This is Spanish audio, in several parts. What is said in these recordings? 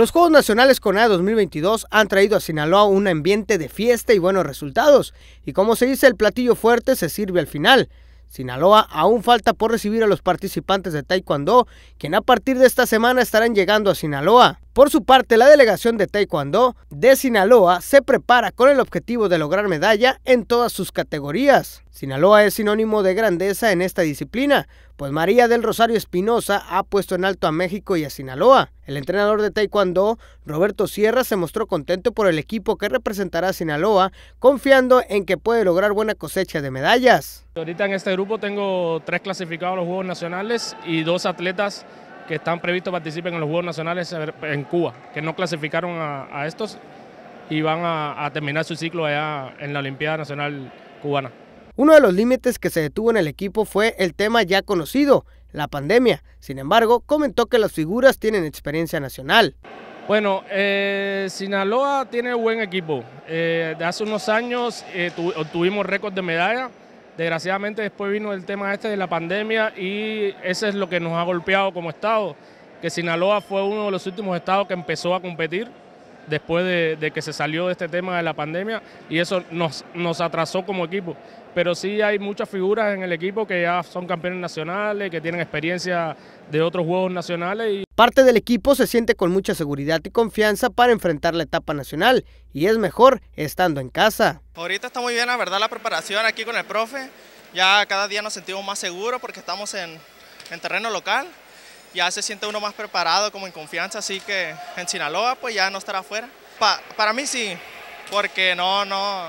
Los Juegos Nacionales CONADE 2022 han traído a Sinaloa un ambiente de fiesta y buenos resultados, y como se dice, el platillo fuerte se sirve al final. Sinaloa aún falta por recibir a los participantes de Taekwondo, quien a partir de esta semana estarán llegando a Sinaloa. Por su parte, la delegación de Taekwondo de Sinaloa se prepara con el objetivo de lograr medalla en todas sus categorías. Sinaloa es sinónimo de grandeza en esta disciplina, pues María del Rosario Espinosa ha puesto en alto a México y a Sinaloa. El entrenador de Taekwondo, Roberto Sierra, se mostró contento por el equipo que representará a Sinaloa, confiando en que puede lograr buena cosecha de medallas. Ahorita en este grupo tengo tres clasificados a los Juegos Nacionales y dos atletas que están previstos participen en los Juegos Nacionales en Cuba, que no clasificaron a, estos y van a, a terminar su ciclo allá en la Olimpiada Nacional Cubana. Uno de los límites que se detuvo en el equipo fue el tema ya conocido, la pandemia. Sin embargo, comentó que las figuras tienen experiencia nacional. Bueno, eh, Sinaloa tiene buen equipo. Eh, de hace unos años eh, obtuvimos récord de medalla. Desgraciadamente después vino el tema este de la pandemia y ese es lo que nos ha golpeado como estado, que Sinaloa fue uno de los últimos estados que empezó a competir después de, que se salió de este tema de la pandemia y eso nos, nos atrasó como equipo. Pero sí hay muchas figuras en el equipo que ya son campeones nacionales, que tienen experiencia de otros juegos nacionales. Y... Parte del equipo se siente con mucha seguridad y confianza para enfrentar la etapa nacional y es mejor estando en casa. Ahorita está muy bien, la verdad, la preparación aquí con el profe. Ya cada día nos sentimos más seguros porque estamos en, en terreno local ya se siente uno más preparado, como en confianza, así que en Sinaloa pues ya no estará afuera. para mí sí, porque no, no,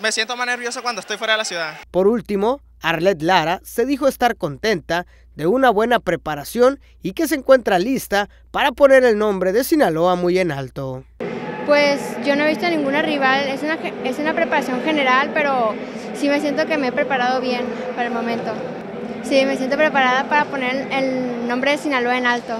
me siento más nervioso cuando estoy fuera de la ciudad. Por último, Arlet Lara se dijo estar contenta de una buena preparación y que se encuentra lista para poner el nombre de Sinaloa muy en alto. Pues yo no he visto ninguna rival, es una, es una preparación general, pero sí me siento que me he preparado bien para el momento. Sí, me siento preparada para poner el nombre de Sinaloa en alto.